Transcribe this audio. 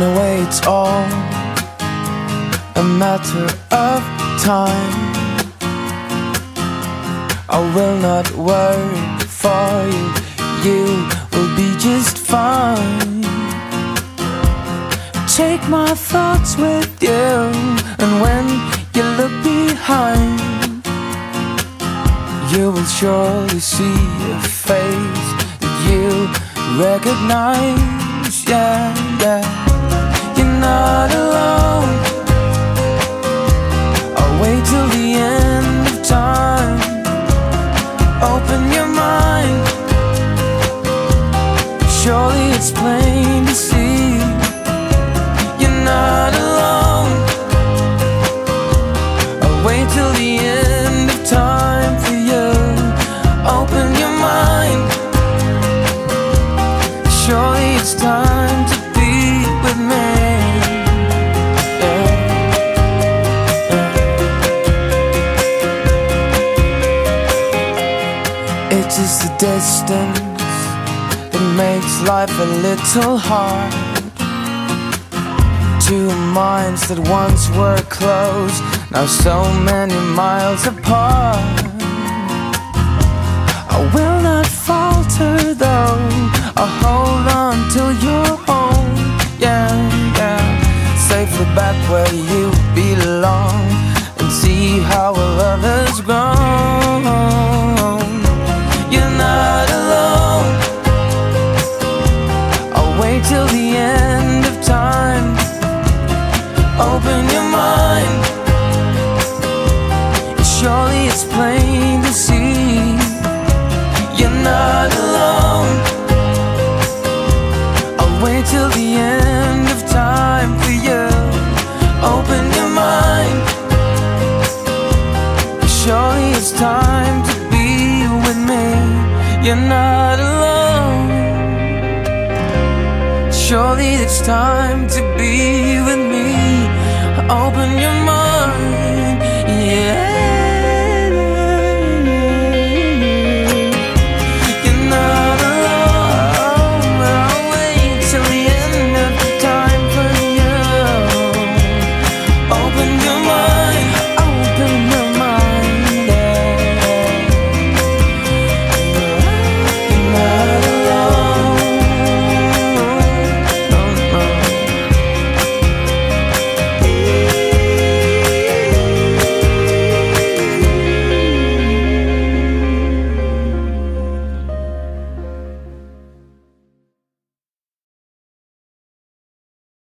it's all a matter of time. I will not worry for you, you will be just fine. Take my thoughts with you, and when you look behind, you will surely see a face that you recognize. Yeah, yeah, not alone. I'll wait till the end of time. Open your mind. Surely it's plain to see you're not alone. I'll wait till the end of time for you. Open your mind. Surely it's time to It is just the distance that makes life a little hard. Two minds that once were close, now so many miles apart. I will not falter though. I'll hold on till you're home. Yeah, yeah. Safely back where you belong. And see how our love has grown. Till the end of time. Open your mind. Surely it's plain to see you're not alone. I'll wait till the end of time for you. Open your mind. Surely it's time to be with me. You're not Surely it's time to be with me. Open your mind.